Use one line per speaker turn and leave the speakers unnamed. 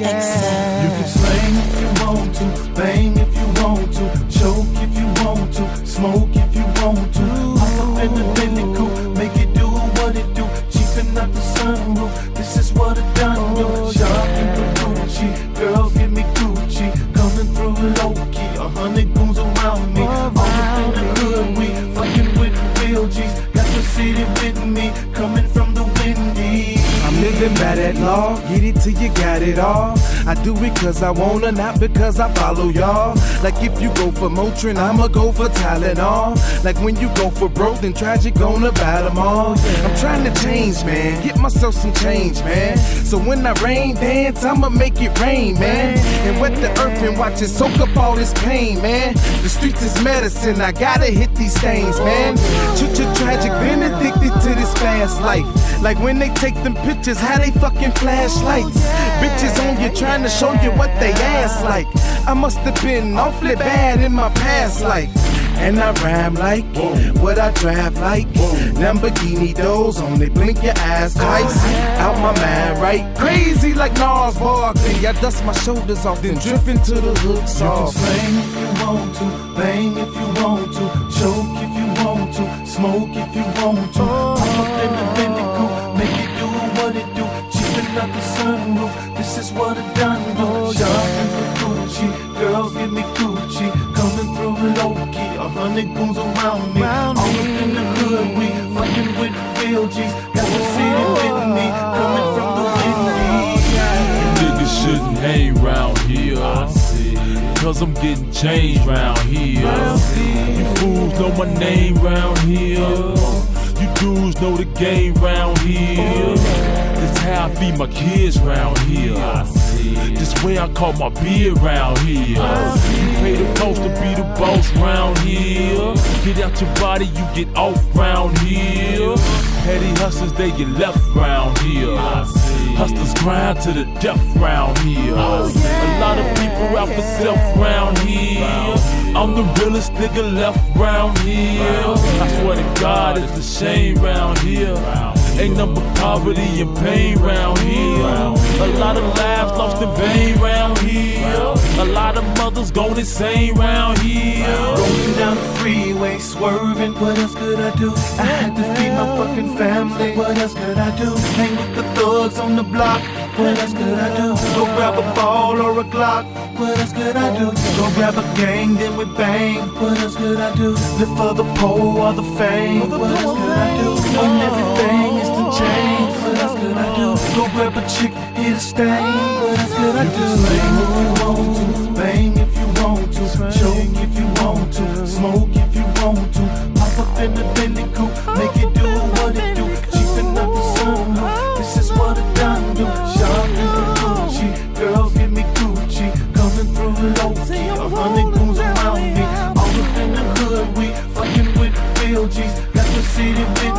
yeah.
You can slang if you want to, bang if you want to, choke if you want to, smoke living by
that law, get it till you got it all. I do it cause I wanna, not because I follow y'all. Like if you go for Motrin, I'ma go for Tylenol. Like when you go for broke, then tragic gonna buy them all. I'm trying to change, man, get myself some change, man. So when I rain dance, I'ma make it rain, man. And wet the earth and watch it soak up all this pain, man. The streets is medicine, I gotta hit these stains, man. Chut tragic, been addicted to this fast life. Like when they take them pictures, how they fucking flashlights. Bitches on you trying to show you what they ass like. I must have been awfully bad in my past life. And I rhyme like what I drive like. Lamborghini doors only blink your eyes twice. Out my mind, right? Crazy like Gnarls Barkley. I dust my shoulders off, then drift into the hood You
can if you want to, bang if you want to, choke if you want to, smoke if you want to. Oh. Pop Cheaping out the sunroof, this is what it done do. Shopping for Gucci, girls give me Gucci, coming through low key. A hundred goons around me, all up in the hood. We fucking with real G's, got the city with me, coming from the windy.
Niggas shouldn't hang round here. Cause I'm getting changed round here. You fools know my name round here. Dudes know the game round here. This how I feed my kids round here. This way I call my beer round here. You pay the cost to be the boss round here. Get out your body, you get off round here. Petty hustlers, they get left round here. Hustlers grind to the death round here. A lot of people out for self round here. I'm the realest nigga left round here. I swear to God, it's the shame round here. Ain't nothing but poverty and pain round here. A lot of lives lost in vain round here. A lot of mothers going insane round here. Rolling
down the freeway, swerving. What else could I do? I had to feed my fucking family. What else could I do? Hang with the thugs on the block. What else could I do? Go grab a ball or a Glock. What else could I do? Go grab a gang, then we bang. What else could I do? Live for the pole or the fame. What else could I do? When everything is to change. What else could I do? Go grab a chick, hit a stain. What else could I do? Bang if you want to, bang if you want to, choke if you want to, smoke if you want to, pop up in the Bentley make it do what it do. see the